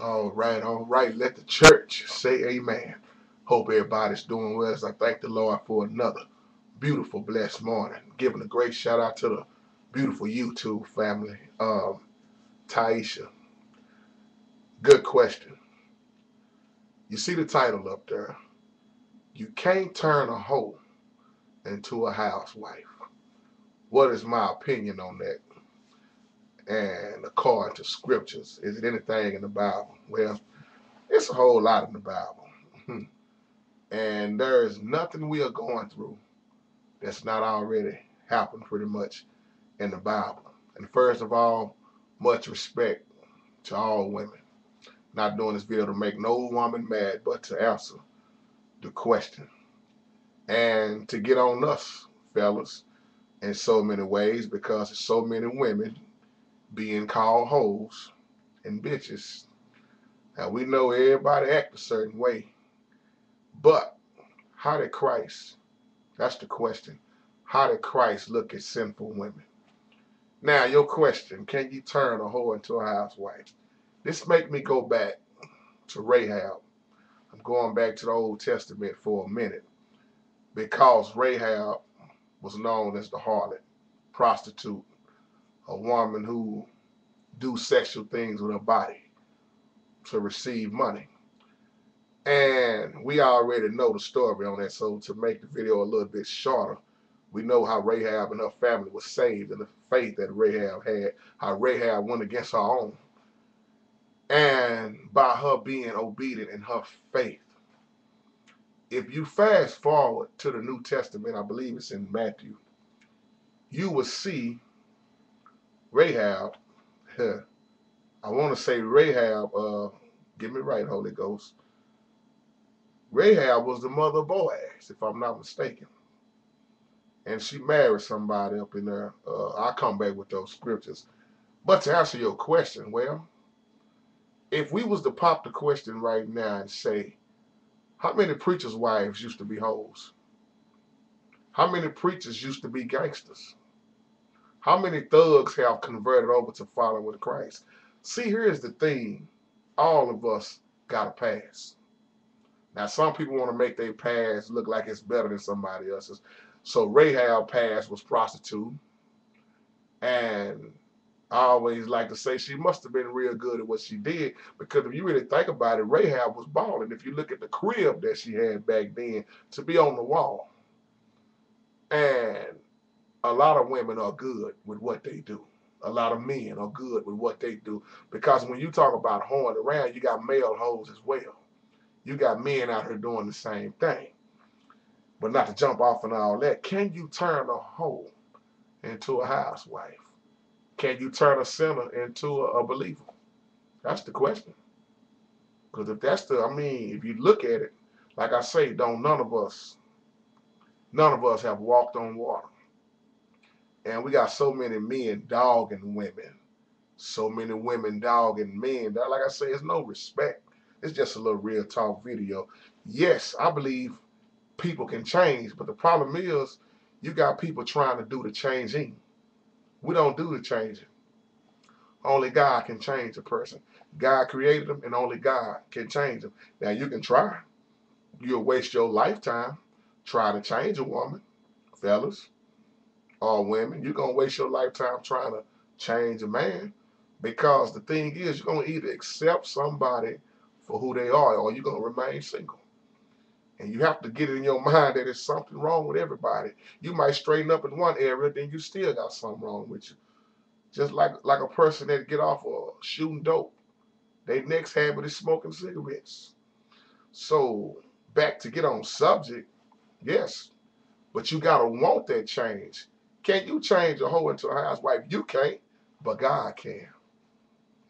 All right, all right. Let the church say amen. Hope everybody's doing well as I thank the Lord for another beautiful, blessed morning. Giving a great shout out to the beautiful YouTube family. Um, Taisha, good question. You see the title up there. You can't turn a hoe into a housewife. What is my opinion on that? And according to scriptures. Is it anything in the Bible? Well, it's a whole lot in the Bible. Hmm. and there is nothing we are going through that's not already happened pretty much in the Bible. And first of all, much respect to all women. Not doing this video to make no woman mad, but to answer the question. And to get on us, fellas, in so many ways because so many women being called hoes and bitches. Now we know everybody act a certain way, but how did Christ? That's the question. How did Christ look at sinful women? Now your question: Can you turn a hoe into a housewife? This make me go back to Rahab. I'm going back to the Old Testament for a minute because Rahab was known as the harlot, prostitute, a woman who do sexual things with her body to receive money. And we already know the story on that. So to make the video a little bit shorter, we know how Rahab and her family was saved and the faith that Rahab had, how Rahab went against her own. And by her being obedient in her faith. If you fast forward to the New Testament, I believe it's in Matthew, you will see Rahab, I want to say Rahab, uh, get me right, Holy Ghost. Rahab was the mother of Boaz, if I'm not mistaken. And she married somebody up in there. Uh, I'll come back with those scriptures. But to answer your question, well, if we was to pop the question right now and say, how many preachers' wives used to be hoes? How many preachers used to be gangsters? How many thugs have converted over to following with Christ? See, here's the thing. All of us got a pass. Now, some people want to make their past look like it's better than somebody else's. So Rahab past was prostitute. And I always like to say she must have been real good at what she did because if you really think about it, Rahab was balling. If you look at the crib that she had back then to be on the wall. And a lot of women are good with what they do. A lot of men are good with what they do. Because when you talk about hoeing around, you got male hoes as well. You got men out here doing the same thing. But not to jump off and all that, can you turn a hoe into a housewife? Can you turn a sinner into a, a believer? That's the question. Because if that's the, I mean, if you look at it, like I say, don't none of us, none of us have walked on water. And we got so many men dogging women. So many women dogging men. That, like I say, it's no respect. It's just a little real talk video. Yes, I believe people can change, but the problem is you got people trying to do the changing. We don't do the changing. Only God can change a person. God created them, and only God can change them. Now you can try. You'll waste your lifetime trying to change a woman, fellas or women, you're to waste your lifetime trying to change a man because the thing is, you're to either accept somebody for who they are or you're to remain single. And you have to get it in your mind that there's something wrong with everybody. You might straighten up in one area, then you still got something wrong with you. Just like like a person that get off of shooting dope. Their next habit is smoking cigarettes. So back to get on subject, yes. But you gotta want that change. Can you change a hoe into a housewife? You can't, but God can.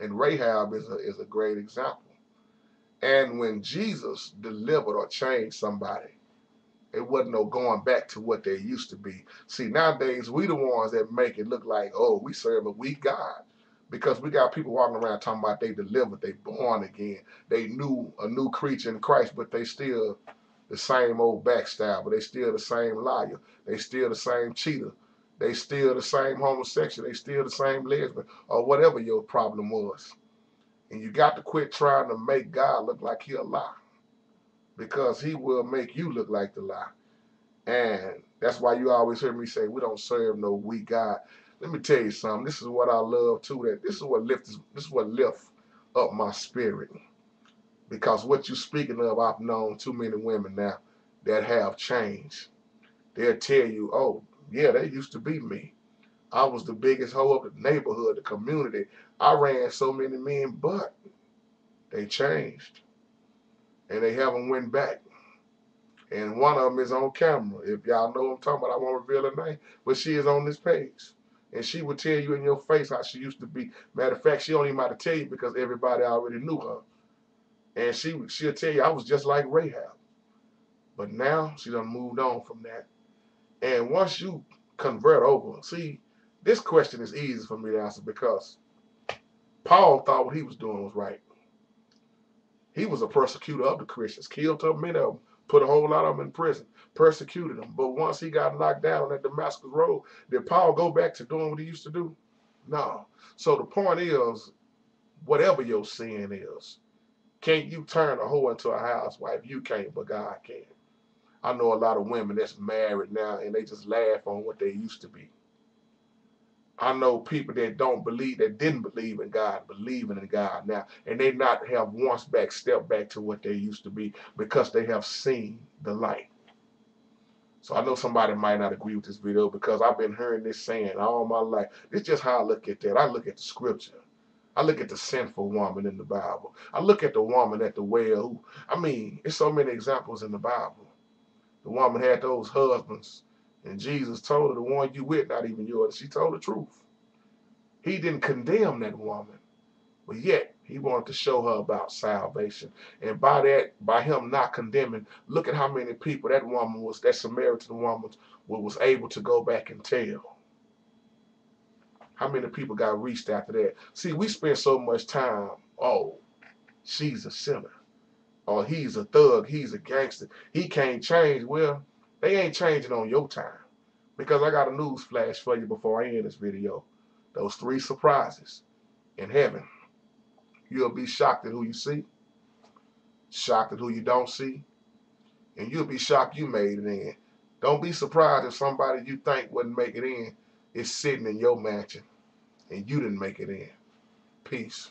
And Rahab is a, is a great example. And when Jesus delivered or changed somebody, it wasn't no going back to what they used to be. See, nowadays, we the ones that make it look like, oh, we serve a weak God. Because we got people walking around talking about they delivered, they born again, they knew a new creature in Christ, but they still the same old backstabber, they still the same liar, they still the same cheater, they still the same homosexual. They still the same lesbian or whatever your problem was. And you got to quit trying to make God look like he'll lie. Because he will make you look like the lie. And that's why you always hear me say, we don't serve no weak God. Let me tell you something. This is what I love too. That this is what lifts this is what lifts up my spirit. Because what you're speaking of, I've known too many women now that have changed. They'll tell you, oh, yeah, they used to be me. I was the biggest hoe of the neighborhood, the community. I ran so many men, but they changed. And they haven't went back. And one of them is on camera. If y'all know I'm talking about, I won't reveal her name. But she is on this page. And she will tell you in your face how she used to be. Matter of fact, she only might tell you because everybody already knew her. And she she'll tell you I was just like Rahab. But now she done moved on from that. And once you convert over, see, this question is easy for me to answer because Paul thought what he was doing was right. He was a persecutor of the Christians, killed up many of them, put a whole lot of them in prison, persecuted them. But once he got knocked down at Damascus Road, did Paul go back to doing what he used to do? No. So the point is, whatever your sin is, can't you turn a hoe into a housewife? You can't, but God can. I know a lot of women that's married now and they just laugh on what they used to be. I know people that don't believe, that didn't believe in God, believing in God now, and they not have once back, step back to what they used to be because they have seen the light. So I know somebody might not agree with this video because I've been hearing this saying all my life. It's just how I look at that. I look at the scripture. I look at the sinful woman in the Bible. I look at the woman at the well I mean, it's so many examples in the Bible. The woman had those husbands and Jesus told her, the one you with, not even yours. She told the truth. He didn't condemn that woman, but yet he wanted to show her about salvation. And by that, by him not condemning, look at how many people that woman was, that Samaritan woman was able to go back and tell. How many people got reached after that? See, we spend so much time, oh, she's a sinner. Or he's a thug, he's a gangster. He can't change. Well, they ain't changing on your time. Because I got a news flash for you before I end this video. Those three surprises in heaven. You'll be shocked at who you see, shocked at who you don't see, and you'll be shocked you made it in. Don't be surprised if somebody you think wouldn't make it in is sitting in your mansion and you didn't make it in. Peace.